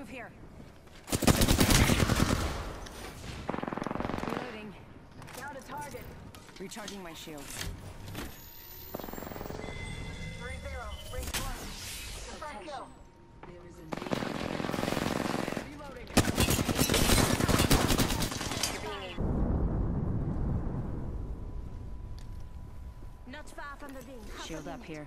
move here. Reloading. Down to target. Recharging my shields. Three zero. Ring one. Front kill. There is a need. Reloading. Not far from the ring. Shield up here.